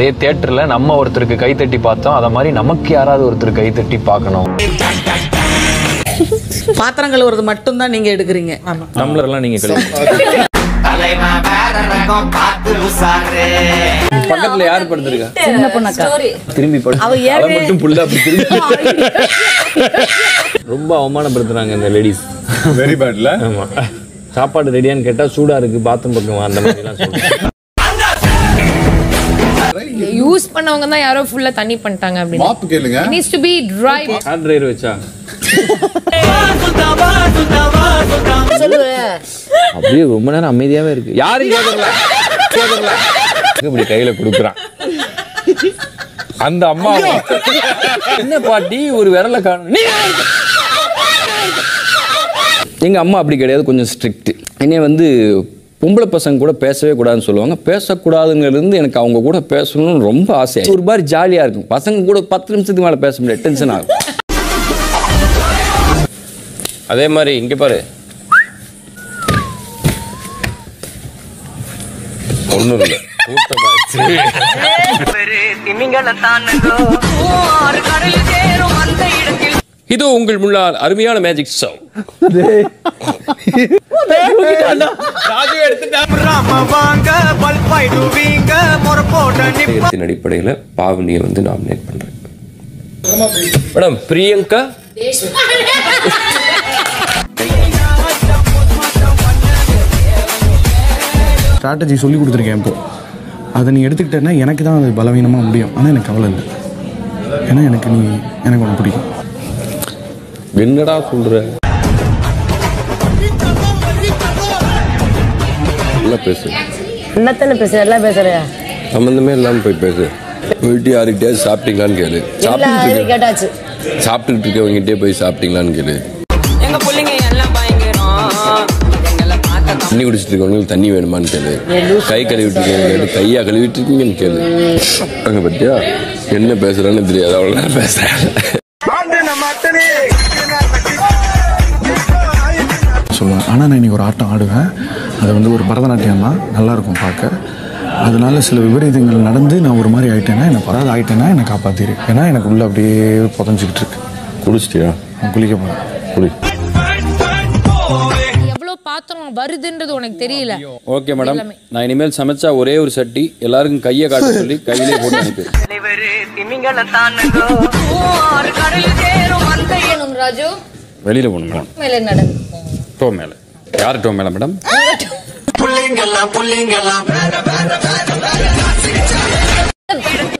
அதே தியேட்டர்ல நம்ம ஒருத்தருக்கு கைத்தட்டி பார்த்தோம். அத மாதிரி நமக்கு யாராவது ஒருத்தர் கைத்தட்டி பார்க்கணும். பாத்திரம் கழுவுறது மட்டும்தான் நீங்க எடுக்கிறீங்க. ஆமா. டம்ளர் எல்லாம் நீங்க கழுவி பக்கத்துல யார் படுத்திருக்கா? சின்ன பொண்ணக்கா. திரும்பி மட்டும் திரும்பி ரொம்ப அவமானப்படுத்துறாங்க இந்த லேடிஸ் வெரி பேட்ல ஆமா. சாப்பாடு ரெடியான்னு கேட்டா சூடா இருக்கு பாத்ரூம் பக்கம் அந்த மாதிரி எல்லாம் பண்ணவங்க தான் யாரோ ஃபுல்லா தண்ணி பண்ணிட்டாங்க அப்படின்னு. மாப்பு கேளுங்க. Needs to be dry hair dryer வச்சா? அப்படியே ரொம்ப நேரம் அமைதியாவே இருக்கு. யாரும் கேட்கல கேட்கல இப்படி கையில கொடுக்குறான். அந்த அம்மா என்ன பாட்டி ஒரு விரல காணும். நீ எங்க அம்மா அப்படி கிடையாது கொஞ்சம் ஸ்ட்ரிக்ட் என்னைய வந்து பொம்பளை பசங்க கூட பேசவே கூடாதுன்னு சொல்லுவாங்க. பேசக்கூடாதுங்கிறது எனக்கு அவங்க கூட பேசணும்னு ரொம்ப ஆசை ஒரு மாதிரி ஜாலியா இருக்கும். பசங்க கூட பத்து நிமிஷத்துக்கு மேல பேச முடியாது. டென்ஷன் ஆகும். அதே மாதிரி இங்க பாரு. ஒண்ணும் இல்லை. கூட்டமாச்சு இதோ உங்கள் முன்னால் அருமையான மேஜிக் ஷோ அடிப்படையில் பாவனியை வந்து நாமினேட் பண்றேன். மேடம் பிரியங்கா? ஸ்ட்ராட்டஜி சொல்லி கொடுத்துருக்கேன் இப்போ. அதை நீ எடுத்துக்கிட்டேன்னா எனக்கு தான் அது பலவீனமாக முடியும். ஆனால் எனக்கு கவலை இல்லை. ஏன்னா எனக்கு நீ எனக்கு ஒன்று பிடிக்கும். என்னடா சொல்ற? நல்லா பேசு. என்னத்தானே பேசுற எல்லாம் பேசுறியா? சம்மந்தமே இல்லாமல் போய் பேசு. போயிட்டு யாருக்கிட்டே சாப்பிட்டீங்களான்னு கேளு. இருக்க கேட்டாச்சு. சாப்பிட்டுட்டு இருக்கவங்ககிட்டே போய் சாப்பிட்டீங்களான்னு கேளு. தண்ணி குடிச்சிட்டு இருக்கவங்களுக்கு தண்ணி வேணுமான்னு கேளு. கை கழுவிட்டு இருக்கவங்க கேளு. கையா கழுவிட்டு இருக்கீங்கன்னு கேளு. அங்க பத்தியா? என்ன பேசுறான்னு தெரியாது. அவ்வளோ பேசுறேன். சொல்லுவேன். ஆனால் நான் இன்னைக்கு ஒரு ஆட்டம் ஆடுவேன். அது வந்து ஒரு பரதநாட்டியம் தான் நல்லாயிருக்கும் பார்க்க. அதனால சில விபரீதங்கள் நடந்து நான் ஒரு மாதிரி ஆயிட்டேன்னா என்னை பராது ஆயிட்டேன்னா என்னை காப்பாத்திரு. ஏன்னா எனக்கு உள்ள அப்படியே புதஞ்சிக்கிட்டு இருக்கு. குடிச்சிட்டியா நான் குளிக்க போகிறேன் குடி எவ்வளவு பாத்திரம் வருதுன்றது உனக்கு தெரியல. Okay madam. நான் இனிமேல் சமைச்சா ஒரே ஒரு சட்டி எல்லாருக்கும் கையை காட்ட சொல்லி கையிலே போட்டு அனுப்பி. வேணும் ராஜு வெளியில போகணும் மேடம் டோ மேலே. யார் டோ மேலே மேடம்?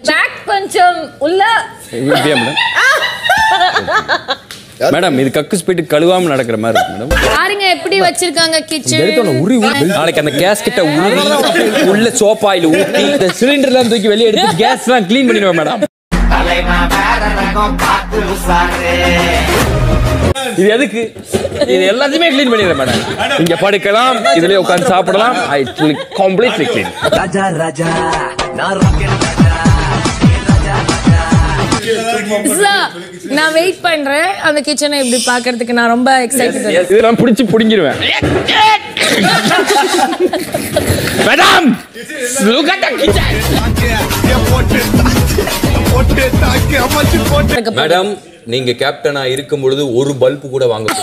பேக் கொஞ்சம் உள்ள. மேடம். இது கக்கு ஸ்பீட்டு கழுவாம நடக்கிற மாதிரி இருக்கு மேடம். பாருங்க எப்படி வச்சிருக்காங்க கிச்சன் எடுத்தோன்னு உரி. நாளைக்கு அந்த கேஸ் கிட்ட உள்ள சோப்பாயில் ஊத்தி இந்த சிலிண்டர்லாம் தூக்கி வெளியே எடுத்து கேஸ்லாம் க்ளீன் பண்ணிடுவேன் மேடம். இது எதுக்கு? இது எல்லாத்தையுமே க்ளீன் பண்ணிடுறேன் மேடம் இங்க படுக்கலாம் இதுலயே உட்கார்ந்து சாப்பிடலாம். ஐ கம்ப்ளீட்லி க்ளீன் நான் வெயிட் பண்றேன். அந்த கிச்சனை இப்படி பாக்குறதுக்கு நான் ரொம்ப எக்ஸைட்டட் இதெல்லாம் பிடிச்சி பிடிங்கிருவேன். Madam look at the kitchen madam நீங்க கேப்டனா இருக்கும் பொழுது ஒரு பல்பு கூட வாங்க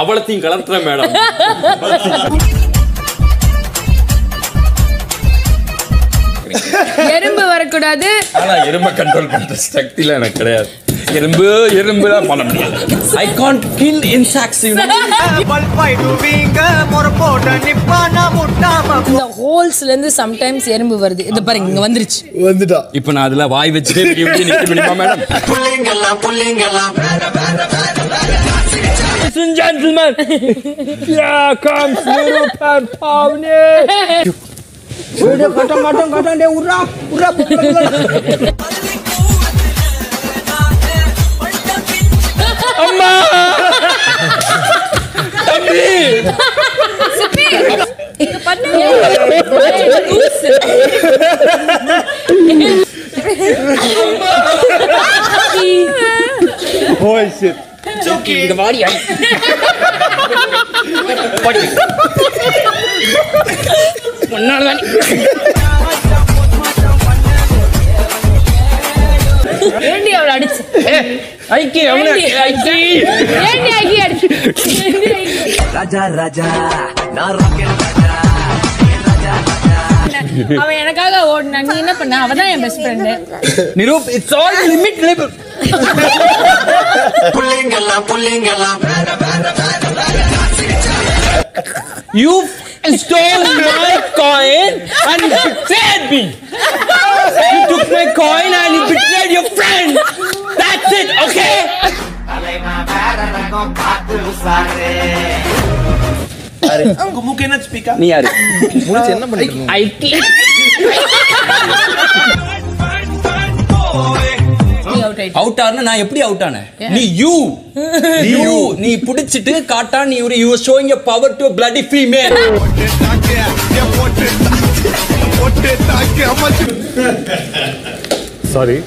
அவளத்தையும் கலத்துறேன் மேடம். எறும்பு வரக்கூடாது. ஆனா எறும்பை கண்ட்ரோல் பண்ற சக்திலாம் எனக்கு கிடையாது. எறும்பு எறும்பு தான் பண்ண முடியாது ஐ கான்ட் கில் இன்சாக்ட்ஸ் இந்த ஹோல்ஸ்ல இருந்து சம்டைம்ஸ் எறும்பு வருது. இது பாருங்க இங்க வந்துருச்சு. வந்துட்டா. இப்போ நான் அதுல வாய் வச்சு இப்படி நிக்க முடியுமா madam Ladies and gentlemen, here comes Nirupan சிப்பி இது பண்ணுங்க லூசு ஓய் ஷிட் இட்ஸ் ஓகே அடிச்சு ஐக்கி அடிச்சு? ஏண்டி ஐக்கி? அவன் எனக்காக ஓடினான் நீ என்ன பண்ண அவ தான் என் best friend Niroop it's all limit limit You stole my coin and betrayed me. You took my coin and you betrayed your friend. That's it, okay? நீ யாரு என்ன பண்ணிட்டு ஐக்கி நீ அவுட் ஆயிட்ட அவுட் ஆனா நான் எப்படி அவுட் ஆனேன் நீ யூ யூ நீ புடிச்சிட்டு காட்டா நீ ஒரு you showing a power to bloody female sorry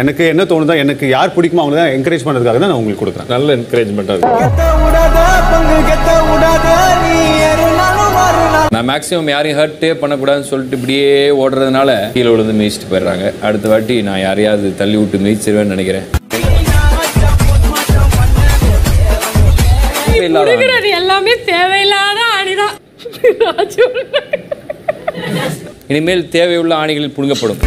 எனக்கு என்ன தோணுதோ எனக்கு யார் பிடிக்குமோ அவங்க தான் என்கரேஜ் பண்ணுறதுக்காக தான் நான் உங்களுக்கு கொடுக்குறேன். நல்ல என்கரேஜ்மெண்ட்டாக இருக்கும் நான் மேக்ஸிமம் யாரையும் ஹர்ட்டே பண்ணக்கூடாதுன்னு சொல்லிட்டு இப்படியே ஓடுறதுனால கீழே விழுந்து மிதிச்சிட்டு போயிடுறாங்க. அடுத்த வாட்டி நான் யாரையாவது தள்ளி விட்டு மிதிச்சிருவேன்னு நினைக்கிறேன். எல்லாமே தேவையில்லாத ஆணிதான். ராஜு இனிமேல் தேவையுள்ள ஆணிகள் புடுங்கப்படும்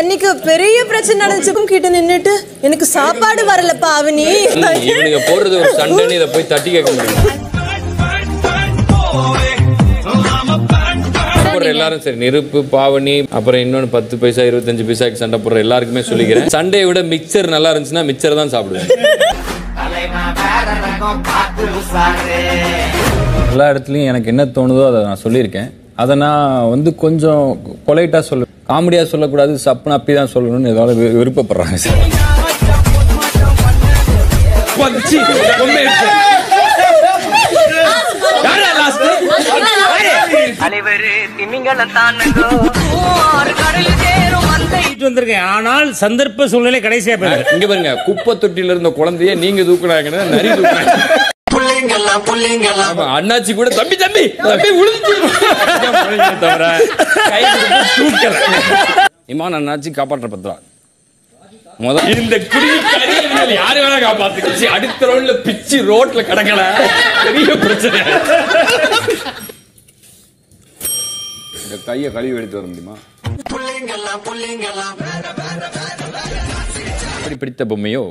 அன்னைக்கு பெரிய பிரச்சனை நடந்துச்சு கிட்ட நின்னுட்டு எனக்கு சாப்பாடு வரலப்பா அவனி. போடுறது ஒரு சண்டைன்னு இதை போய் தட்டி கேட்க முடியும். போடுற எல்லாரும் சரி நெருப்பு பாவனி அப்புறம் இன்னொன்னு பத்து பைசா இருபத்தஞ்சு பைசாக்கு சண்டை போடுற எல்லாருக்குமே சொல்லிக்கிறேன். சண்டையை விட மிக்சர் நல்லா இருந்துச்சுன்னா மிக்சர் தான் சாப்பிடுவேன். எல்லா இடத்துலையும் எனக்கு என்ன தோணுதோ அதை நான் சொல்லியிருக்கேன். அதை நான் வந்து கொஞ்சம் பொலைட்டாக சொல்ல காமெடியாக சொல்லக்கூடாது சப்புன்னு அப்படி தான் சொல்லணும்னு ஏதாவது வி- விருப்பப்படுறாங்க சார். வந்திருக்கேன். ஆனால் சந்தர்ப்ப சூழ்நிலை கடைசியா போயிருக்கு இங்க பாருங்க. குப்பை தொட்டில இருந்த குழந்தைய நீங்க தூக்குனாங்கன்னா நரி தூக்குனாங்க. ஆமா, அண்ணாச்சி கூட தம்பி தம்பி தம்பி விழுந்துச்சு தவிர தூக்கல. இமான் அண்ணாச்சி காப்பாற்ற பத்திரா முதல் இந்த மேல யாரு வேணா காப்பாத்துக்கிச்சு அடுத்த ரோட்ல பிச்சு ரோட்ல கிடக்கல. பெரிய பிரச்சனை. இந்த கையை கழுவி எடுத்து வர முடியுமா? அப்படி பிடித்த பொம்மையோ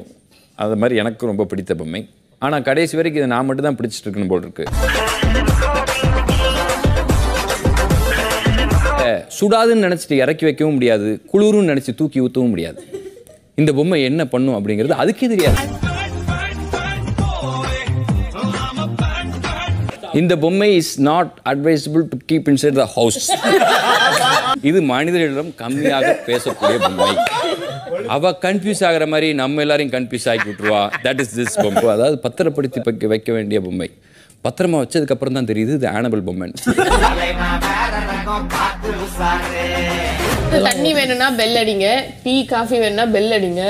அது மாதிரி எனக்கு ரொம்ப பிடித்த பொம்மை. ஆனால் கடைசி வரைக்கும் இதை நான் மட்டும் தான் பிடிச்சிட்டு இருக்கணும் போல் இருக்கு. சுடாதுன்னு நினச்சிட்டு இறக்கி வைக்கவும் முடியாது குளிருன்னு நினச்சி தூக்கி ஊற்றவும் முடியாது. இந்த பொம்மை என்ன பண்ணும் அப்படிங்கிறது அதுக்கே தெரியாது. இந்த பொம்மை is not advisable to keep inside the house இது மனிதர்களிடம் கம்மியாக பேசக்கூடிய பொம்மை. அவ கன்ஃபியூஸ் ஆகுற மாதிரி நம்ம எல்லாரையும் கன்ஃபியூஸ் ஆக்கி விட்டுருவா. தட் இஸ் திஸ் பொம்மை. அதாவது பத்திரப்படுத்தி வைக்க வைக்க வேண்டிய பொம்மை. பத்திரமா வச்சதுக்கு அப்புறம் தான் தெரியுது இது ஆனபிள் பொம்மை. தண்ணி வேணும்னா பெல் அடிங்க டீ காஃபி வேணும்னா பெல் அடிங்க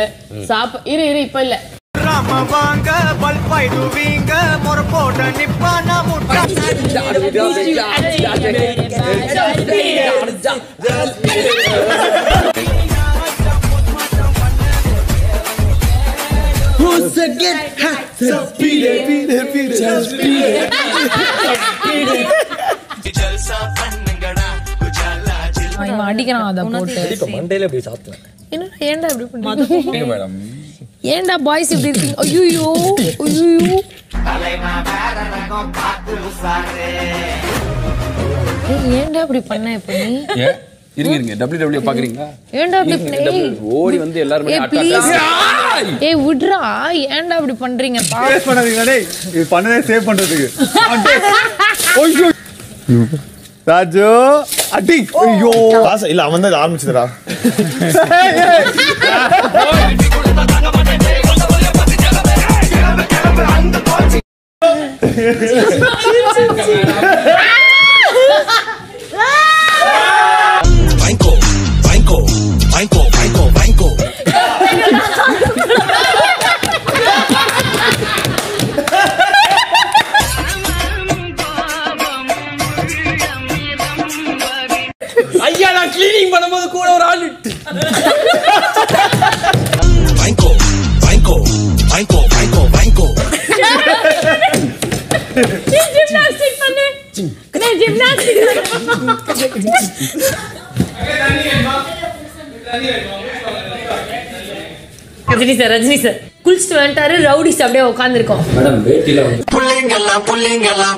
சாப்ப இரு இரு இப்ப இல்ல. இவன் அடிக்கிறான் அதை போட்டு. மண்டேல இப்படி சாத்துவேன் என்னடா ஏன்டா இப்படி பண்றீங்க மேடம் ஏன்டா பாய்ஸ் இப்படி இருக்கீங்க? ஐயோ ஐயோ ஏன்டா இப்படி பண்ண இப்ப நீ? இருங்க இருங்க. டபிள்யூ டபிள்யூ பாக்குறீங்களா? ஏன்டா இப்படி பண்ண? ஏய், ஓடி வந்து எல்லாரும் ஏய், விட்றா. ஏன்டா இப்படி பண்றீங்க? சேவ் பண்ணாதீங்க டேய் இது பண்ணதே சேவ் பண்றதுக்கு. ஐயோ. ராஜு அடி. ஐயோ. இல்ல அவன் தான் ஆரம்பிச்சதுடா. 啊！Banco Banco Banco。Rajini sir Rajini sir. குளிச்சுட்டு வந்துட்டாரு ரவுடிஸ் அப்படியே உட்காந்துருக்கோம் மேடம் வேட்டில புள்ளிங்கெல்லாம் புள்ளிங்கெல்லாம்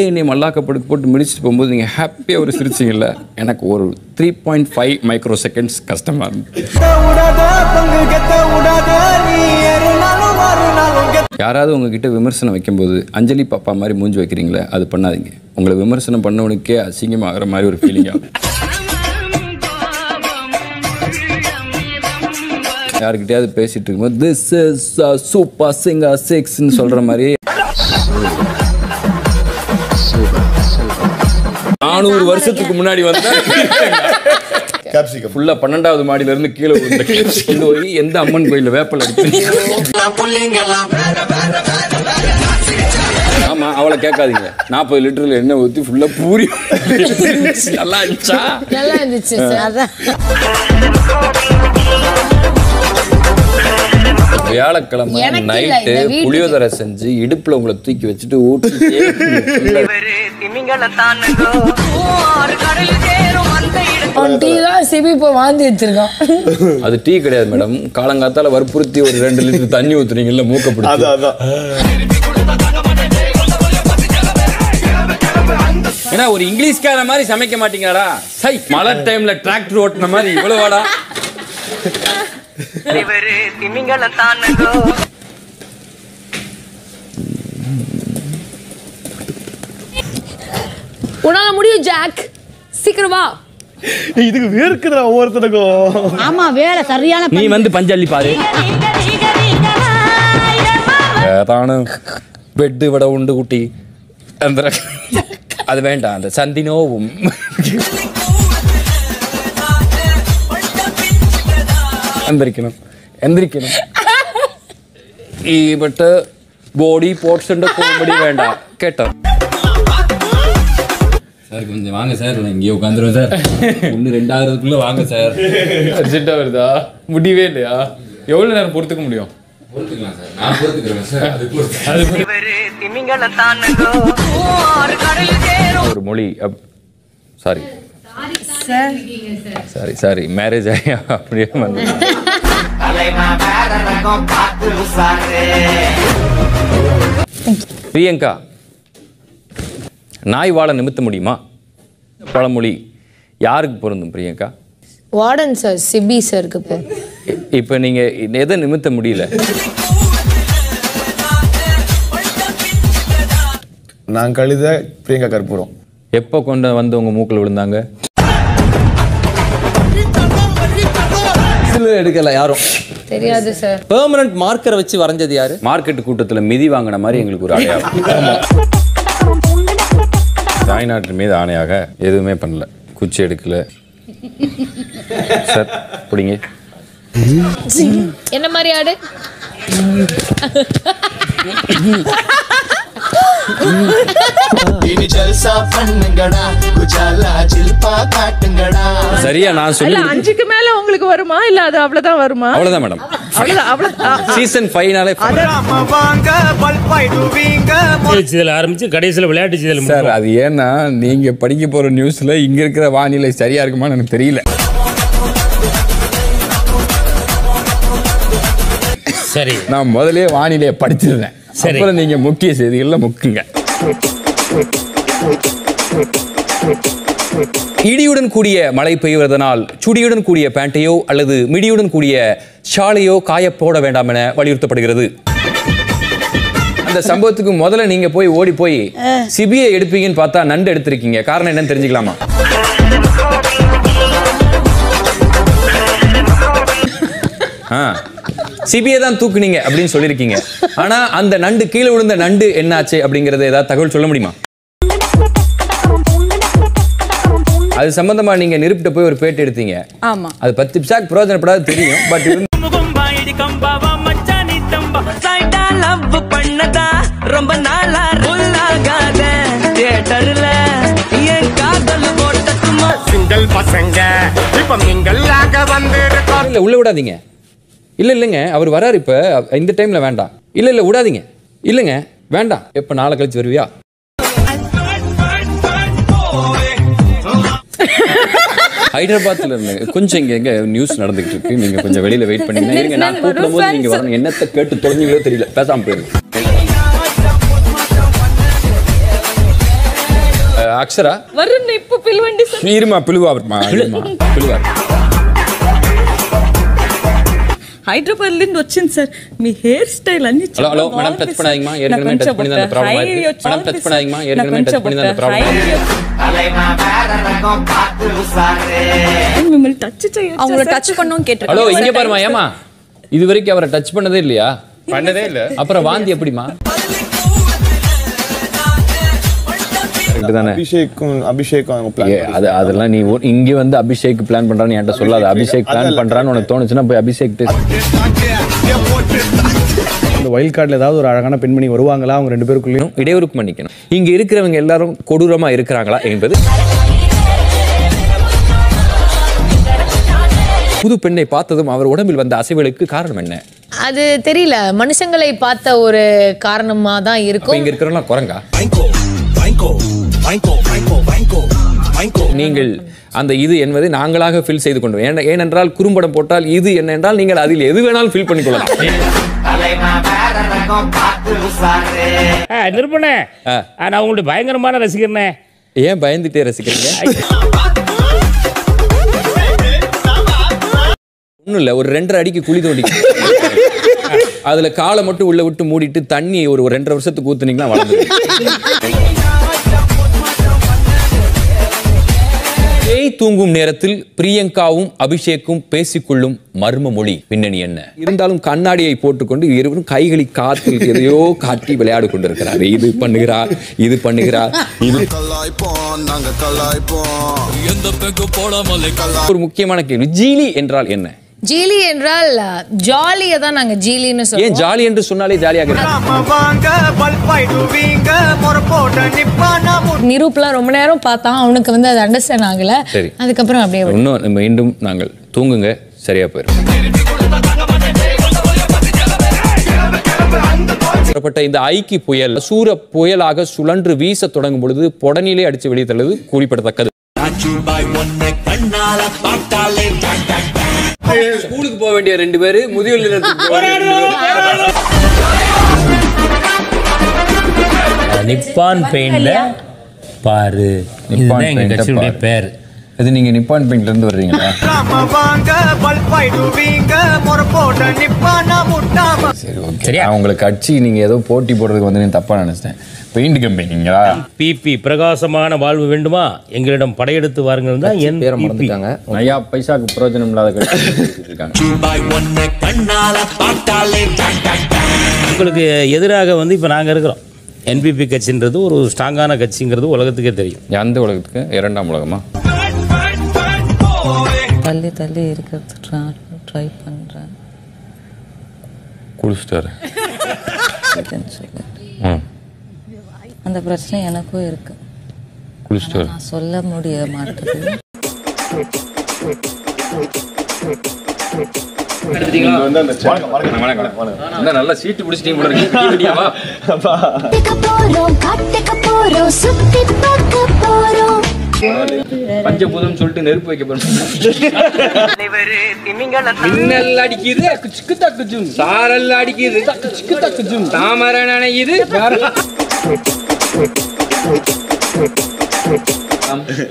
என்னை மல்லாக்கப்படுக்கு போட்டு மிடிச்சிட்டு போகும்போது நீங்கள் ஹாப்பியாக ஒரு சிரிச்சிங்கல்ல? எனக்கு ஒரு three point five micro seconds கஷ்டமாக இருந்துச்சு யாராவது உங்ககிட்ட விமர்சனம் வைக்கும்போது அஞ்சலி பாப்பா மாதிரி மூஞ்சி வைக்கிறீங்களே அது பண்ணாதீங்க. உங்களை விமர்சனம் பண்ணவனுக்கே அசிங்கமாகிற மாதிரி ஒரு ஃபீலிங் ஆகும். யாருக்கிட்டயாவது பேசிட்டு இருக்கும்போது திஸ் இஸ் சூப்பர் சிங்கா சிக்ஸ்ன்னு சொல்ற மாதிரி. நானூறு வருஷத்துக்கு முன்னாடி வந்து கேப்சிகம் ஃபுல்லா பன்னெண்டாவது மாடியில இருந்து கீழே விழுந்த capsicum. போய் எந்த அம்மன் கோயில்ல வேப்பல் ஆமா அவளை கேட்காதீங்க. நாற்பது லிட்டர்ல எண்ணெய் ஊத்தி ஃபுல்லா பூரி நல்லா இருந்துச்சா? நல்லா இருந்துச்சு அதான். வியாழக்கிழமை நைட்டு. புளியோதரை செஞ்சு இடுப்புல உங்களை தூக்கி வச்சுட்டு ஊட்டி அது டீ கிடையாது மேடம். காலங்காத்தால வற்புறுத்தி ஒரு ரெண்டு லிட்டர் தண்ணி ஊத்துறீங்கல்ல மூக்க பிடிச்சி. ஏன்னா ஒரு இங்கிலீஷ்கார மாதிரி சமைக்க மாட்டீங்களாடா? சை மழை டைம்ல டிராக்டர் ஓட்டுன மாதிரி இவ்வளவு வாடா உன்னால முடியும் ஜாக் சீக்கிரம் வா. இதுக்கு வேர்க்குதுடா ஒவ்வொருத்தனுக்கும். ஆமா வேலை சரியான நீ வந்து பஞ்சள்ளி பாரு. விட உண்டு குட்டி. அந்த அது வேண்டாம் அந்த എന്തരിക്കണം എന്തരിക്കണം ഈ ബട്ട് ബോഡി പോർട്സിന്റെ കോമഡി വേണ്ട കേട്ടോ சார் கொஞ்சம் வாங்க சார் நான் இங்கேயே உட்காந்துருவேன் சார் ஒன்று ரெண்டாகிறதுக்குள்ள வாங்க சார் அர்ஜென்ட்டா வருதா முடியவே இல்லையா எவ்வளவு நேரம் பொறுத்துக்க முடியும் பொறுத்துக்கலாம் சார் நான் பொறுத்துக்கிறேன் சார் அது ஒரு மொழி சாரி சாரி சாரி மேரேஜ் ஆகி அப்படியே வந்து பிரியங்கா நாய் வாழ நிமித்த முடியுமா பழமொழி யாருக்கு பொருந்தும் பிரியங்கா வார்டன் சார் சிபி சாருக்கு இப்போ இ- இப்ப நீங்க எதை நிமித்த முடியல நான் கழுத பிரியங்கா கற்பூரம் எப்போ கொண்டு வந்து உங்க மூக்கில் விழுந்தாங்க எடுக்கல யாரும். தெரியாது சார் பெர்மனன்ட் மார்க்கரை வச்சு வரைஞ்சது யாரு? மார்க்கெட் கூட்டத்துல மிதி வாங்கின மாதிரி எங்களுக்கு ஒரு அடையாளம் தாய்நாட்டின் மீது ஆணையாக எதுவுமே பண்ணல. குச்சி எடுக்கல. சார் பிடிங்க. என்ன மாதிரி ஆடு? இனி ஜல்சா பண்ணுங்கடா குஜாலா ஜில்பா காட்டுங்கடா. சரியா நான் சொல்லி அஞ்சுக்கு மேல உங்களுக்கு வருமா? இல்ல அது அவ்வளவுதான் வருமா? அவ்வளவுதான் மேடம். சீசன் ஃபைவ்னாலே இதில் ஆரம்பிச்சு கடைசியில் விளையாட்டு செய்தல் சார் அது ஏன்னா நீங்க படிக்க போற நியூஸ்ல இங்க இருக்கிற வானிலை சரியா இருக்குமான்னு எனக்கு தெரியல. சரி. நான் முதலே வானிலையை படிச்சிருந்தேன். சரி. அப்புறம் நீங்க முக்கிய செய்திகள்ல முக்குங்க. இடியுடன் கூடிய மழை பெய்வதனால் சுடியுடன் கூடிய பேண்ட்டையோ அல்லது மிடியுடன் கூடிய ஷாலையோ காய போட வேண்டாம் என வலியுறுத்தப்படுகிறது. அந்த சம்பவத்துக்கு முதல்ல நீங்க போய் ஓடி போய் சிபிஐ எடுப்பீங்கன்னு பார்த்தா நண்டு எடுத்திருக்கீங்க. காரணம் என்னன்னு தெரிஞ்சுக்கலாமா? ஆ. சிபிஐ தான் தூக்குனீங்க அப்படின்னு சொல்லியிருக்கீங்க. ஆனா அந்த நண்டு கீழே விழுந்த நண்டு என்னாச்சு அப்படிங்கறத ஏதாவது தகவல் சொல்ல முடியுமா? அது சம்பந்தமா நீங்க நிருப்பிட்ட போய் ஒரு பேட்டி எடுத்தீங்க. ஆமா. அது பத்து பிசாக் பிரயோஜனப்படாது தெரியும் பட் லவ் பண்ணதா? ரொம்ப நாளா உள்ளாகாத தியேட்டர்ல. என் காதல் ஓட்டத்துமா சிங்கிள் பசங்க இப்ப மிங்கல் ஆக வந்திருக்கோம் இல்ல உள்ள விடாதீங்க. இல்ல இல்லைங்க. அவர் வராரு இப்ப. இந்த டைம்ல வேண்டாம். இல்ல இல்ல விடாதீங்க. இல்லைங்க வேண்டாம். எப்ப நாளை கழிச்சு வருவியா? ஹைதராபாத்ல இருந்து கொஞ்சம் இங்க எங்க நியூஸ் நடந்துகிட்டு இருக்கு. நீங்க கொஞ்சம் வெளியில வெயிட் பண்ணீங்கன்னா இருங்க. நான் கூப்பிடும் போது நீங்க வரணும். என்னத்தை கேட்டு தொலைஞ்சீங்களோ தெரியல. பேசாம போயிருங்க அக்ஷரா? வருண் இப்ப பில்வண்டி இருமா இருமா இருமா. హైదరాబాద్ నుండి వచ్చింది సార్ మీ హెయిర్ స్టైల్ అన్ని హలో హలో మేడం టచ్ பண்ணாதீங்கம்மா ஏற்கனவே டச் பண்ணி தான் ப்ராப்ளம் ஆயிருக்கு மேடம் டச் பண்ணாதீங்கம்மா ஏற்கனவே டச் பண்ணி தான் ப்ராப்ளம் మిమ్మల్ని టచ్ చేయొచ్చు அவங்கள டச் பண்ணவும் ஹலோ இங்க பாருமா ஏமா இது வரைக்கும் அவரை டச் பண்ணதே இல்லையா பண்ணதே இல்ல அப்புறம் வாந்தி எப்படிமா கரெக்ட் தானே அபிஷேக்கும் அபிஷேக்கும் அவங்க அது அதெல்லாம் நீ இங்க வந்து அபிஷேக் பிளான் பண்றான்னு என்கிட்ட சொல்லாத. அபிஷேக் பிளான் பண்றான்னு உனக்கு தோணுச்சுன்னா போய் அபிஷேக் இந்த வைல்ட் கார்டில் ஏதாவது ஒரு அழகான பெண்மணி வருவாங்களா? அவங்க ரெண்டு பேருக்குள்ளேயும் இடையூறுக்கு மன்னிக்கணும். இங்க இருக்கிறவங்க எல்லாரும் கொடூரமா இருக்கிறாங்களா என்பது புது பெண்ணை பார்த்ததும் அவர் உடம்பில் வந்த அசைவுகளுக்கு காரணம் என்ன? அது தெரியல. மனுஷங்களை பார்த்த ஒரு காரணமா தான் இருக்கும் இங்க இருக்கிறவங்க குரங்கா? நீங்கள் அந்த இது என்பதை நாங்களாக ஃபில் செய்து கொண்டு ஏன- ஏனென்றால் குறும்படம் போட்டால் இது என்ன என்றால் நீங்கள் அதில் எது வேணாலும் ஃபில் பண்ணிக்கொள்ளலாம். நிருப்பணே நான் உங்களுடைய பயங்கரமான ரசிகர்னே. ஏன் பயந்துட்டே ரசிக்கிறீங்க? ஒன்றும் இல்லை ஒரு ரெண்டரை அடிக்கு குழி தோண்டி. அதுல காலை மட்டும் உள்ள விட்டு மூடிட்டு தண்ணி ஒரு ஒரு ரெண்டரை வருஷத்துக்கு ஊத்துனீங்கன்னா வளர்ந்து தூங்கும் நேரத்தில் பிரியங்காவும் அபிஷேக்கும் பேசிக்கொள்ளும் மர்ம மொழி பின்னணி என்ன? இருந்தாலும் கண்ணாடியை போட்டுக்கொண்டு இருவரும் கைகளை காத்தில் எதையோ காட்டி விளையாடு கொண்டிருக்கிறார். இது பண்ணுகிறார் இது பண்ணுகிறார் இது ஒரு முக்கியமான கேள்வி. ஜீலி என்றால் என்ன? ஜீலி என்றால் ஜாலியை தான் நாங்க ஜீலின்னு ஏன் சொல்லுவோம் ஜாலி என்று சொன்னாலே ஜாலியாக நிரூப்லாம் ரொம்ப நேரம் பார்த்தான் அவனுக்கு வந்து அது அண்டர்ஸ்டாண்ட் ஆகல. சரி. அதுக்கப்புறம் அப்படியே இன்னும் மீண்டும் நாங்கள் தூங்குங்க சரியா போயிடும் இந்த ஐக்கி புயல் சூர புயலாக சுழன்று வீச தொடங்கும் பொழுது புடனிலே அடிச்சு வெளியே தள்ளது குறிப்பிடத்தக்கது. ஸ்கூலுக்கு போக வேண்டிய ரெண்டு பேரு முதியோர். நிப்பான் பெயிண்ட்ல பாரு இதுதான் எங்க கட்சியுடைய பாரு. இது நீங்க நிப்பான் பெயிண்ட்ல இருந்து வர்றீங்களா சரி ஓகே நான் உங்களுக்கு கட்சி நீங்க ஏதோ போட்டி போடுறதுக்கு வந்து நீங்க தப்பா நினைச்சிட்டேன். பெயிண்ட் கம்பெனிங்களா பிபி பிரகாசமான வாழ்வு வேண்டுமா? எங்களிடம் படையெடுத்து வாருங்கள் தான் என் பேரை PP. மறந்துட்டாங்க. நயா பைசாக்கு பிரயோஜனம் இல்லாத கட்சி இருக்காங்க. உங்களுக்கு எதிராக வந்து இப்போ நாங்கள் இருக்கிறோம். என்பிபி கட்சின்றது ஒரு ஸ்ட்ராங்கான கட்சிங்கிறது உலகத்துக்கே தெரியும். எந்த உலகத்துக்கு? இரண்டாம் உலகமா? தள்ளி தள்ளி இருக்கிறது ட்ரை பண்ணுறேன் ம் அந்த பிரச்சனை எனக்கும் இருக்கு. குளிச்சிட்டாரு. நான் சொல்ல முடிய மாட்டேது நல்லா சீட்டு பிடிச்சிட்டீங்க பஞ்சபூதம் சொல்லிட்டு நெருப்பு வைக்க போறோம் மின்னல் அடிக்குது குச்சுக்கு தக்குச்சும் சாரல் அடிக்குது குச்சுக்கு தக்குச்சும் தாமரை நனையுது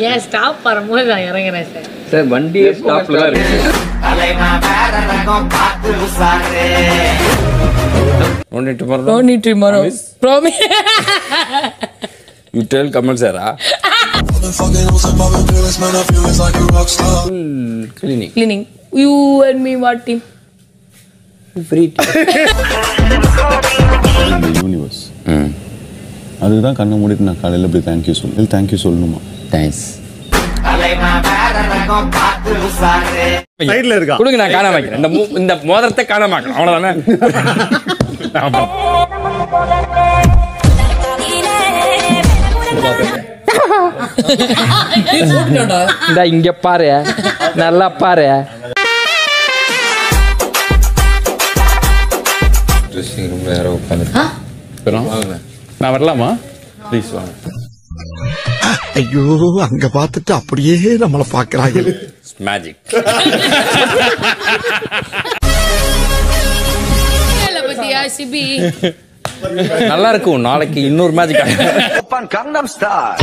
ஏன் ஸ்டாப் வரும்போது நான் இறங்குறேன் சார் சார் வண்டியே ஸ்டாப்ல தான் இருக்கு. No need tomorrow. Promise. You tell Kamal Sara. Clinic. Cleaning. You and me, what team? Free இந்த யூனிவர்ஸ் அதுதான் கண்ணை மூடிட்டு நான் காலையில் இப்படி தேங்க்யூ சொல்லு தேங்க்யூ சொல்லணுமா தேங்க்ஸ் சைடுல இருக்கா கொடுங்க நான் காணாம வைக்கிறேன் இந்த இந்த மோதிரத்தை காணாம வைக்கிறேன் அவ்வளவுதானே. இந்த இங்க பாரு. நல்லா பாரு. ட்ரெஸ்ஸிங் ரூம்ல யாரோ உட்காந்து நான் வரலாமா? ப்ளீஸ் வாங்க. ஐயோ அங்க பார்த்துட்டு அப்படியே நம்மள பாக்குறாங்க மேஜிக் இல்ல பத்தியா சிபி? நல்லா இருக்கும் நாளைக்கு இன்னொரு மேஜிக் கங்னம் ஸ்டார்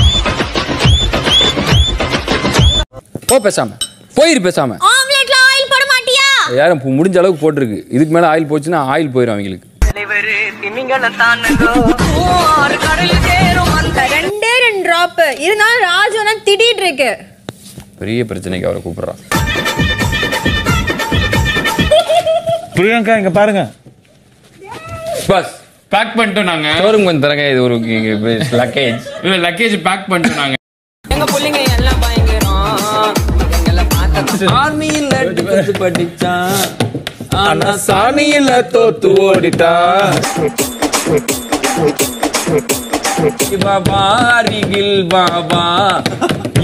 போ பேசாம. போயிரு பேசாம. ஆம்லெட்ல ஆயில் போட மாட்டியா? யாரும் முடிஞ்ச அளவுக்கு போட்டிருக்கு. இதுக்கு மேல ஆயில் போச்சுன்னா ஆயில் போயிடும் அவங்களுக்கு. ரெண்டே ரெண்டு டிராப் இருந்தாலும் ராஜுனா திட்டிட்டு இருக்கு. பெரிய பிரச்சனைக்கு அவரை கூப்பிடுறான் பிரியங்கா இங்க பாருங்க. பஸ் பேக் பண்ணிட்டோம் நாங்க. ஷோரூம் கொஞ்சம் தரங்க இது ஒரு லக்கேஜ் இல்ல லக்கேஜ் பேக் பண்ணிட்டோம் நாங்க. எங்க பிள்ளைங்க எல்லாம் பயங்கரம். ஆர்மியில டிஃபென்ஸ் படிச்சான். ஆனா சாமியில தோத்து ஓடிட்டான். பாபா அருகில் பாபா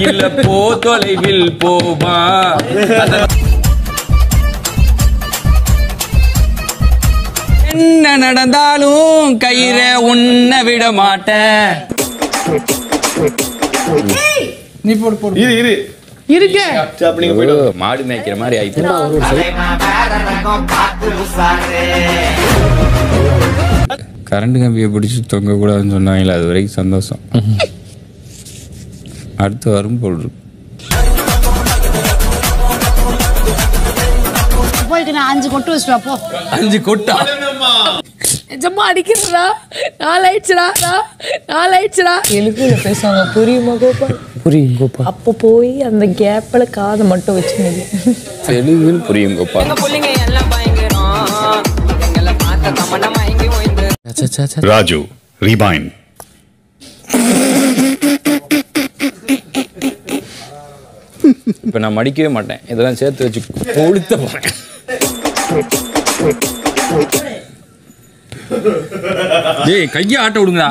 இல்ல போ தொலைவில் போபா என்ன நடந்தாலும் கயிற உன்னை விட மாட்டேன். நீ போடு போடு. இரு இரு. இருக்கு. மாடு மேய்க்கிற மாதிரி ஆயிட்டு. கரண்ட் கம்பியை பிடிச்சி தொங்க கூடாதுன்னு சொன்னாங்களே அது வரைக்கும் சந்தோஷம். அடுத்து வரும் போல் இருக்கு நான் அஞ்சு கொட்டு வச்சுட்டு வா, போ. அஞ்சு கொட்டா? நிஜமா அடிக்கிறா நாலு ஆயிடுச்சுடா நாலு ஆயிடுச்சுடா. தெலுங்குல பேசுவாங்க புரியுமா கோபால் புரியும் கோபால் அப்போ போய் அந்த கேப்ல காதை மட்டும் வச்சு தெலுங்குன்னு புரியும் கோபால் பிள்ளைங்க எல்லாம் பயங்கரம். ராஜு ரீபைன் இப்போ நான் மடிக்கவே மாட்டேன். இதெல்லாம் சேர்த்து வச்சு கொளுத்த போறேன். ஏய் கையை ஆட்ட விடுங்கடா.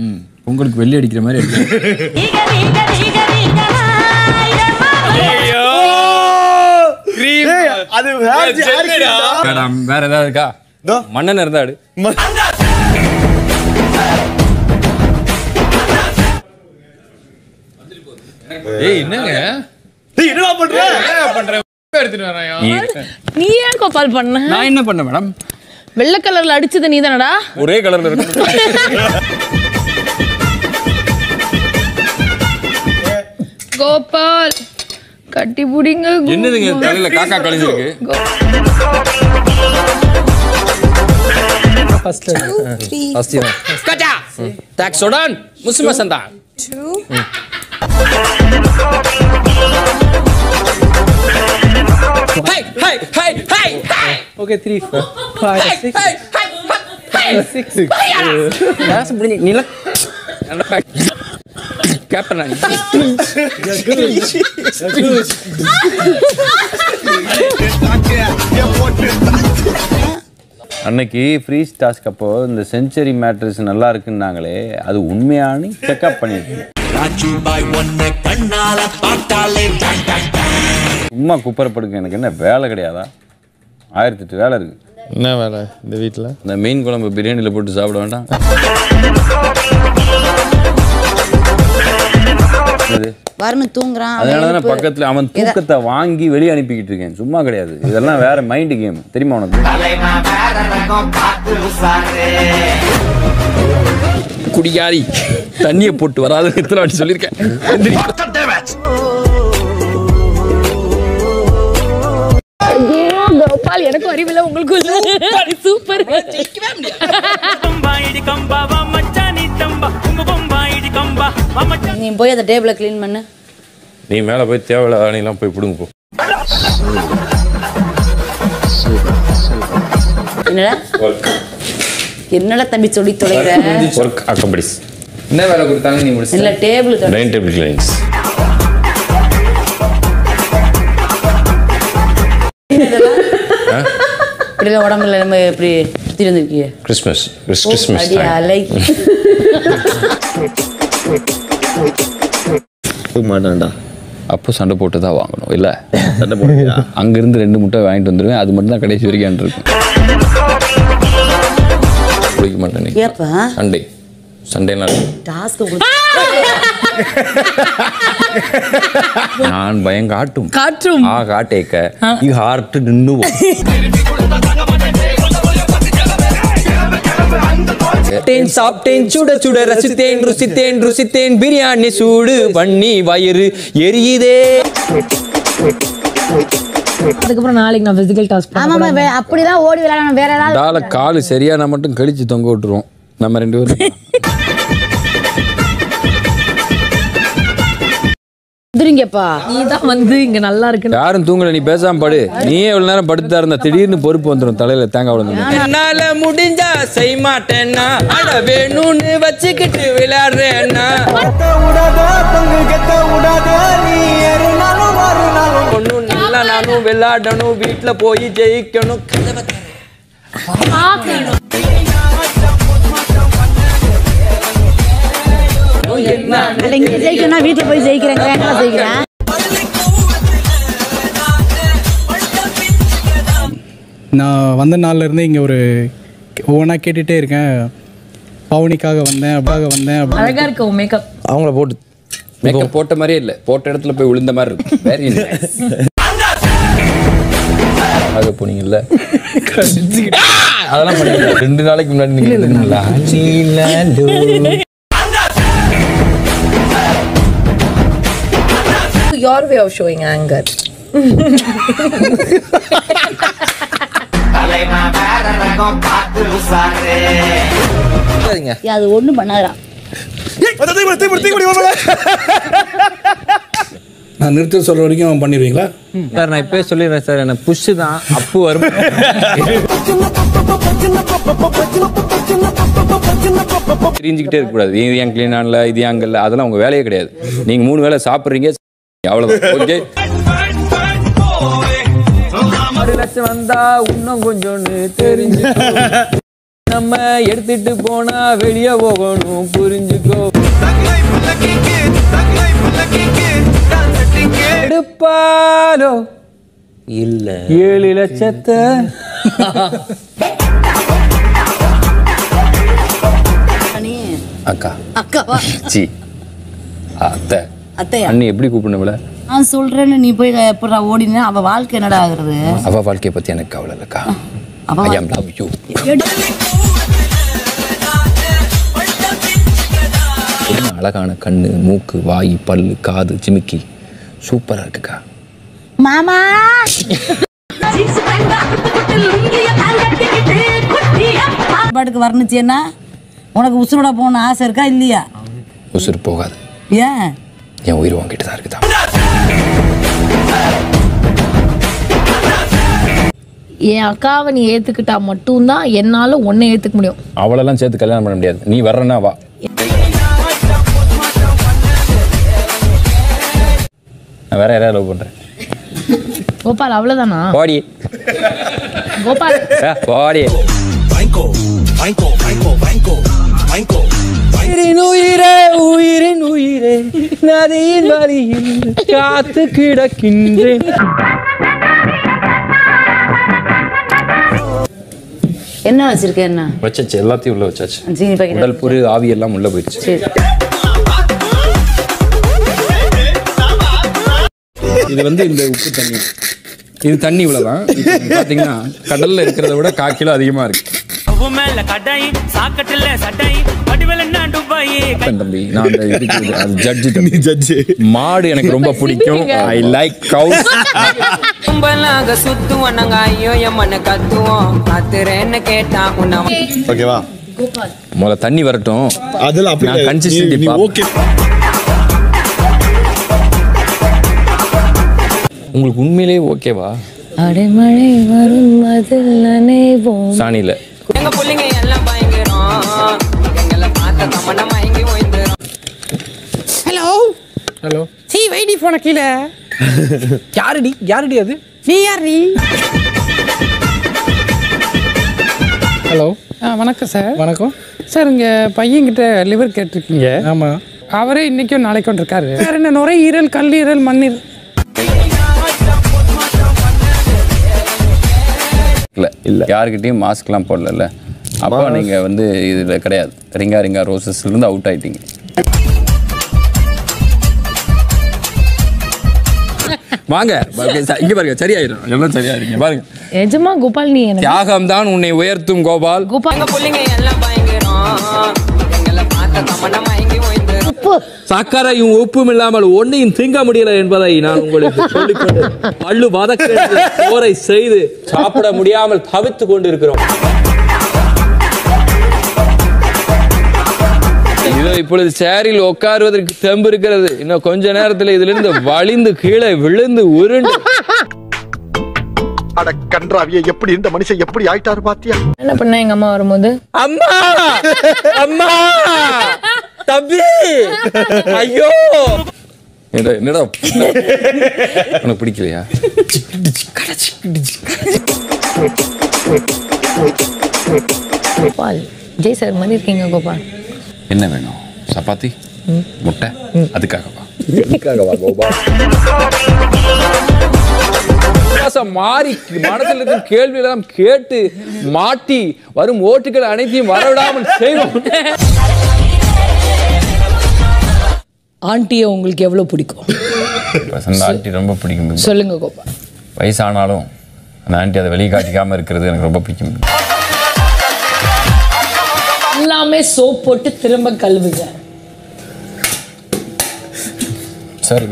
ம் உங்களுக்கு வெள்ளி அடிக்கிற மாதிரி அது வேற ஏதாவது இருக்கா? மன்னன் இருந்தாடு ஏய் என்னங்க? என்னடா பண்ற? பண்ற? எடுத்துட்டு நீ ஏன் கோபால் பண்ண? நான் என்ன பண்ணேன் மேடம்? வெள்ளை கலர்ல அடிச்சது நீ தானடா ஒரே கலர்ல இருக்கு. கோபால் கட்டி புடிங்க என்னதுங்க தலையில காக்கா கழிஞ்சிருக்கு? First! Tak sodan, musim santa. Hey, hey, hey, hey, hey! Okay three four five Hey, six hey, hey, hey, hey! Six Dah sebenarnya nila. Kapan nanti? அன்னைக்கு ஃப்ரீ டாஸ்க் அப்போ இந்த செஞ்சுரி மேட்ரஸ் நல்லா இருக்குன்னாங்களே அது உண்மையானு செக்அப் பண்ணிருக்கேன் சும்மா குப்பரப்படுக்க எனக்கு என்ன வேலை கிடையாதா? ஆயிரத்தி எட்டு வேலை இருக்கு. என்ன வேலை இந்த வீட்டில் இந்த மீன் குழம்பு பிரியாணியில் போட்டு சாப்பிட வேண்டாம். வரணும் தூங்குறான். அதனால தான். பக்கத்துல அவன் தூக்கத்தை வாங்கி வெளியே அனுப்பிக்கிட்டு இருக்கேன். சும்மா கிடையாது. இதெல்லாம் வேற மைண்ட் கேம் தெரியுமா உனக்கு? குடிகாரி தண்ணியை போட்டு வராது. எத்தனை வாட்டி சொல்லியிருக்கேன். கோபால் எனக்கு அறிவில்லை. உங்களுக்கு சூப்பர் நீ போய் அந்த டேபிள க்ளீன் பண்ணு. நீ மேலே போய் தேவையில்லாத அணிலாம் போய் பிடுங்க போ. என்னடா? என்னடா தம்பி சொல்லி தொலைகிற ஒர்க் அக்கம்படிஸ் என்ன வேலை கொடுத்தாங்க நீ முடிச்சு இல்ல டேபிள் டைனிங் டேபிள் கிளீன்ஸ் இப்படிலாம் உடம்புல நம்ம இப்படி சுற்றி வந்திருக்கீங்க கிறிஸ்மஸ் கிறிஸ்மஸ் மாட்டேன்டா அப்போ சண்டை போட்டு தான் வாங்கணும் இல்லை? சண்டை போட்டு அங்கேருந்து ரெண்டு முட்டை வாங்கிட்டு வந்துடுவேன் அது மட்டும் தான் கடைசி வரைக்கும் இருக்கும். குளிக்க மாட்டேன் ஏப்பா? சண்டே சண்டே நாள் டாஸ்க் நான் பயம் காட்டும். காற்றும். ஆ காட்டேக்க. இ ஹார்ட் நின்னு சாப்பிட்டேன் சாப்பிட்டேன் சுட சுட ரசித்தேன் ருசித்தேன் ருசித்தேன். பிரியாணி சூடு பண்ணி வயிறு எரியுதே. அதுக்கப்புறம் நாளைக்கு நான் பிசிக்கல் டாஸ்க் ஆமாமா வே- அப்படிதான் ஓடி விளையாடணும். வேற ஏதாவது டால காலு சரியான மட்டும் கழிச்சு தொங்க விட்டுருவோம் நம்ம ரெண்டு பேரும். வந்துருங்கப்பா. நீ தான் வந்து இங்க நல்லா இருக்கு யாரும் தூங்கல நீ பேசாம படு. நீயே இவ்வளவு நேரம் படுத்தா இருந்தா திடீர்னு பொறுப்பு வந்துடும் தலையில தேங்காய் விழுந்து என்னால முடிஞ்சா செய்ய மாட்டேன்னா அட வேணும்னு வச்சுக்கிட்டு விளையாடுறேன்னா. ஒண்ணும் நல்லா நானும் விளையாடணும் வீட்டுல போய் ஜெயிக்கணும். அட இங்க ஜெயிக்கணும்னா வீட்டுல போய் ஜெயிக்கிறேன் நான் வந்த நாள்ல இருந்தே இங்கே ஒரு ஒவ்வொன்றா கேட்டுகிட்டே இருக்கேன். பவுனிக்காக வந்தேன் அப்படியாக வந்தேன் அப்படி அழகா இருக்கு மேக்கப் அவங்கள போட்டு மேக்கப் போட்ட மாதிரியே இல்ல. போட்ட இடத்துல போய் விழுந்த மாதிரி இருக்கும். வெரி அது போனீங்கல்ல? அதெல்லாம் பண்ணீங்க ரெண்டு நாளைக்கு முன்னாடி நீங்க your way of showing anger. அது ஒண்ணும் பண்ணாதடா. நான் நிறுத்த சொல்கிற வரைக்கும் அவன் பண்ணிடுவீங்களா? சார் நான் இப்பவே சொல்லிடுறேன் சார் எனக்கு புஷ் தான். அப்பு வரும். தெரிஞ்சுக்கிட்டே இருக்கக்கூடாது. இது ஏன் க்ளீன் ஆனல இது ஏன் அங்கே இல்லை? அதெல்லாம் உங்க வேலையே கிடையாது. நீங்க மூணு வேளை சாப்பிட்றீங்க அவ்வளவுதான். ஓகே ஒரு லட்சம் வந்தா இன்னும் கொஞ்சோன்னு தெரிஞ்சு. நம்ம எடுத்துட்டு போனா வெளியே போகணும் புரிஞ்சுக்கோ. எடுப்பாலோ இல்ல. ஏழு லட்சத்தை. அக்கா. அக்காவா? சி. அத்தை. அத்தையா? அண்ணி எப்படி கூப்பிடணும்ல நான் சொல்றேன்னு நீ போய் எப்படா ஓடினா? அவ வாழ்க்கை என்னடா ஆகுறது? அவ வாழ்க்கையை பத்தி எனக்கு கவலை இல்லக்கா. அவ ஐ ஆம் லவ் யூ அழகான கண்ணு மூக்கு வாய் பல்லு காது ஜிமிக்கி சூப்பரா இருக்குக்கா. மாமா. பாட்டுக்கு வரணுச்சேன்னா உனக்கு உசுரோட போகணும் ஆசை இருக்கா இல்லையா? உசுறு போகாது. ஏன்? என் உயிர் வாங்கிட்டு தான் இருக்குதா? என் அக்காவை நீ ஏத்துக்கிட்டா மட்டும்தான் என்னால உன்னை ஏத்துக்க முடியும். அவளெல்லாம் சேர்த்து கல்யாணம் பண்ண முடியாது. நீ வர்றனா வா. நான் வேற யாரையா லவ் பண்றேன்? கோபால் அவ்வளவுதானா? பாடி. கோபால். பாடி. உயிரின் உயிரே உயிரின் உயிரே நதியின் வழியில் காத்து கிடக்கின்றேன். என்ன வச்சிருக்க என்ன? வச்சாச்சு எல்லாத்தையும் உள்ள வச்சாச்சு. பாக்கெட். உடல் புரு ஆவி எல்லாம் உள்ள போயிடுச்சு. இது வந்து இந்த உப்பு தண்ணி. இது தண்ணி இவ்வளவுதான். பாத்தீங்கன்னா கடல்ல இருக்கிறத விட கால் கிலோ அதிகமா இருக்கு. தம்பி நான் ஜட்ஜு தம்பி. ஜட்ஜு மாடு எனக்கு ரொம்ப பிடிக்கும். ஐ லைக் கவுஸ் கும்பலாக சுத்துவோம் நாங்க ஐயோ எம்மன்னு கத்துவோம். கத்துறேன்னு கேட்டா உன்ன ஓகேவா? முதல்ல தண்ணி வரட்டும். அதெல்லாம் அப்படி. கன்சிஸ்டன்சி நீ- உங்களுக்கு உண்மையிலேயே ஓகேவா? அடைமழை வரும் அதில் நினைவோம். சாணியில. எங்க புள்ளைங்க எல்லாம் பயங்கரம். எங்களை பார்த்த மயங்கி ஓய்ந்துரும் ஹலோ ஹலோ சீ வைடி போன கீழே. யாருடி? யாருடி அது? நீ யார் நீ ஹலோ ஆ வணக்கம் சார். வணக்கம். சார் இங்கே பையன்கிட்ட லிவர் கேட்டிருக்கீங்க. ஆமாம் அவரே இன்னைக்கும் நாளைக்கும் இருக்காரு சார் என்ன நுரையீரல் கல்லீரல் மண்ணீரல்? இல்லை. இல்லை. யாருக்கிட்டையும் மாஸ்க்லாம் போடல அப்போ நீங்கள் வந்து இதில் கிடையாது. ரிங்கா ரிங்கா ரோசஸ்லேருந்து அவுட் ஆயிட்டீங்க. வாங்க. இங்க பாருங்க சரியாயிரும். எல்லாம் சரியாயிருங்க பாருங்க. நிஜமா கோபால் நீ தியாகம் தான் உன்னை உயர்த்தும் கோபால். கோபால். எல்லாம் பயங்கரம். எங்களை பார்த்த கமன ஓய்ந்து சக்கரையும் உப்பும் இல்லாமல் ஒன்னையும் திங்க முடியல என்பதை நான் உங்களுக்கு சொல்லிக்கொண்டு பல்லு வதக்கிறது சோறை செய்து சாப்பிட முடியாமல் தவித்துக் கொண்டிருக்கிறோம். இதோ இப்பொழுது சேரில் உட்காருவதற்கு தெம்பு இருக்கிறது. இன்னும் கொஞ்ச நேரத்தில் இதிலிருந்து வலிந்து கீழே விழுந்து உருண்டு. அட கன்றாவிய எப்படி இந்த மனுஷன் எப்படி ஆயிட்டாரு பாத்தியா? என்ன பண்ண எங்க அம்மா வரும்போது? அம்மா! அம்மா! தம்பி! ஐயோ! என்னடா என்னடா? உனக்கு பிடிக்கலையா? கோபால் ஜெய் சார் மாதிரி இருக்கீங்க கோபால். என்ன வேணும்? சப்பாத்தி? முட்டை? அதுக்காகவா? கோபால்? வித்தியாசம் மாறி மனதில் இருக்கிற கேள்வி எல்லாம் கேட்டு மாட்டி வரும் ஓட்டுகள் அனைத்தையும் வரவிடாமல் செய்வோம். ஆண்டியை உங்களுக்கு எவ்வளவு பிடிக்கும்? வசந்த ஆண்டி ரொம்ப பிடிக்கும். சொல்லுங்க கோபால் வயசானாலும் அந்த ஆண்டி அதை வெளியே காட்டிக்காமல் இருக்கிறது எனக்கு ரொம்ப பிடிக்கும். எல்லாமே சோப் போட்டு திரும்ப கழுவுங்க. சார்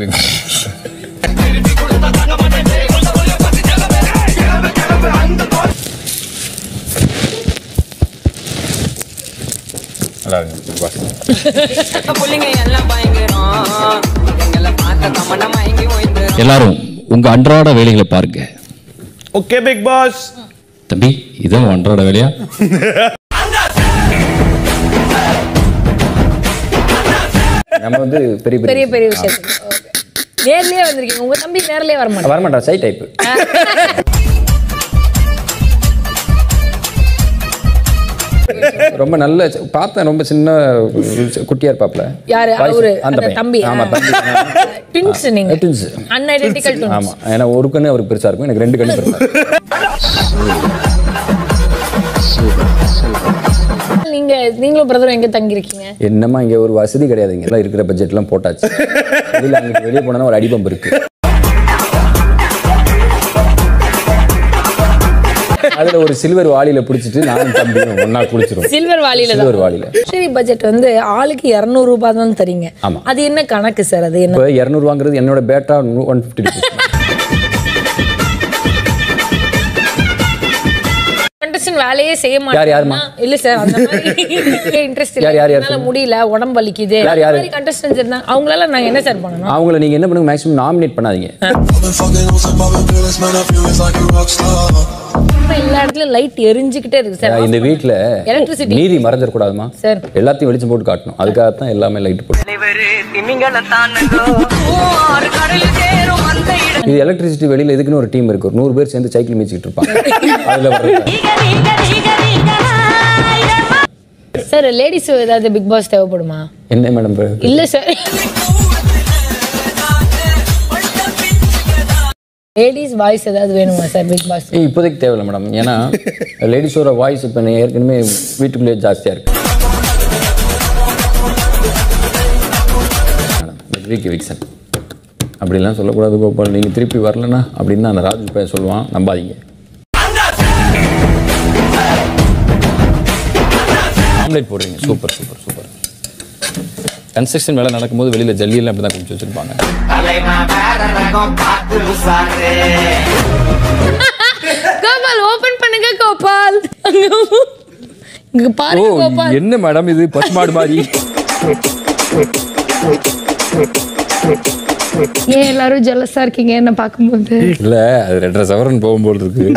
நல்லா இருக்கு பாஸ் புள்ளிங்க எல்லாம் பயங்கரம். எல்லாரும் உங்க அன்றாட வேலைகளை பாருங்க. ஓகே பிக் பாஸ் தம்பி இதான் அன்றாட வேலையா? நம்ம வந்து பெரிய பெரிய பெரிய விஷயம். நேர்லயே வந்திருக்கீங்க. உங்க தம்பி நேர்லயே வர மாட்டாங்க வரமாட்டான் சை டைப்பு ரொம்ப நல்ல பார்த்தேன் ரொம்ப சின்ன குட்டியா இருப்பாப்ல. யாரு? அவரு அந்த. தம்பி. ஆமா தம்பி. ட்வின்ஸ் நீங்க. ட்வின்ஸ் அன்ஐடென்டிக்கல் ட்வின்ஸ் ஆமா ஏன்னா ஒரு கண்ணு அவருக்கு பெருசா இருக்கும் எனக்கு ரெண்டு கண்ணு பெருசா. நீங்க நீங்களும் பிரதரும் எங்க தங்கி இருக்கீங்க என்னம்மா இங்க ஒரு வசதி கிடையாதுங்க. எல்லாம் இருக்கிற பட்ஜெட்லாம் போட்டாச்சு. வெளியில அங்கிட்டு வெளியே போனா ஒரு அடிபம்பு இருக்கு. அதுல ஒரு சில்வர் வாளியில பிடிச்சிட்டு நானும் தம்பியும் ஒண்ணா குளிச்சிருவோம் சில்வர் வாலியில சில்வர் வாளியில. சரி பட்ஜெட் வந்து ஆளுக்கு இருநூறு ரூபாய் தான் தரீங்க. அது என்ன கணக்கு சார்? அது என்ன? இரநூறுவாங்கிறது என்னோட பேட்டா ஒன் ஃபிஃப்டி கண்டஸ்டன் வேலையே செய்ய? மாட்டாங்க இல்ல சார் அந்த மாதிரி இன்ட்ரெஸ்ட் இல்ல. யார், யார், யார். முடியல உடம்பு வலிக்குது. யார், யாரு? கண்டஸ்டன்ஸ் இருந்தாங்க அவங்களால நாங்க என்ன சார் பண்ணணும்? அவங்கள நீங்க என்ன பண்ணுங்க மேக்ஸிமம் நாமினேட் பண்ணாதீங்க. இப்ப எல்லா இடத்துலயும் லைட் எரிஞ்சுக்கிட்டே இருக்கு சார் இந்த வீட்ல Electricity. நீதி மறைஞ்சிடக்கூடாதுமா சார் எல்லாத்தையும் வெளிச்சம் போட்டு காட்டணும். அதுக்காக தான் எல்லாமே லைட் போட்டு. இது எலக்ட்ரிசிட்டி வெளியில எதுக்குன்னு ஒரு டீம் இருக்கு. ஒரு நூறு பேர் சேர்ந்து சைக்கிள் மிதிச்சிட்டு இருப்பாங்க. அதுல சார் லேடிஸ் ஏதாவது பிக் பாஸ் தேவைப்படுமா? என்ன மேடம் இல்ல சார். லேடிஸ் வாய்ஸ் ஏதாவது வேணுமா சார் பிக் பாஸ் இப்போதைக்கு தேவையில்லை மேடம் ஏன்னா லேடிஸோட வாய்ஸ் இப்போ ஏற்கனவே வீட்டுக்குள்ளேயே ஜாஸ்தியாக இருக்கு. விக்கி விக்சன் அப்படிலாம் சொல்லக்கூடாது கோபால். நீங்கள் திருப்பி வரலனா அப்படின்னு அந்த ராஜு பையன் சொல்லுவான். நம்பாதீங்க. ஆம்லேட் போடுறீங்க. Super super super. கன்ஸ்ட்ரக்ஷன் வேலை நடக்கும்போது வெளியில் ஜல்லியெல்லாம் அப்படி தான் குடிச்சு வச்சுருப்பாங்க. கோபால் ஓபன் பண்ணுங்க கோபால். இங்க பாருங்க கோபால். என்ன மேடம் இது? பசுமாடு மாதிரி. ஏன் எல்லாரும் ஜெலஸா இருக்கீங்க என்ன பார்க்கும்போது? இல்ல அது ரெண்டரை சவரன் போகும்போது இருக்கு.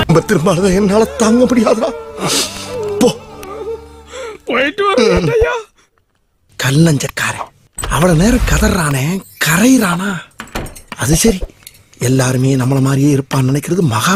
ரொம்ப திரும்பானதை என்னால தாங்க முடியாதா போ. போயிட்டு கல்லஞ்சக்காரன் நேரம் கதறானே கரையிறானா? அது சரி. எல்லாருமே நம்மள மாதிரியே இருப்பான்னு நினைக்கிறது மகா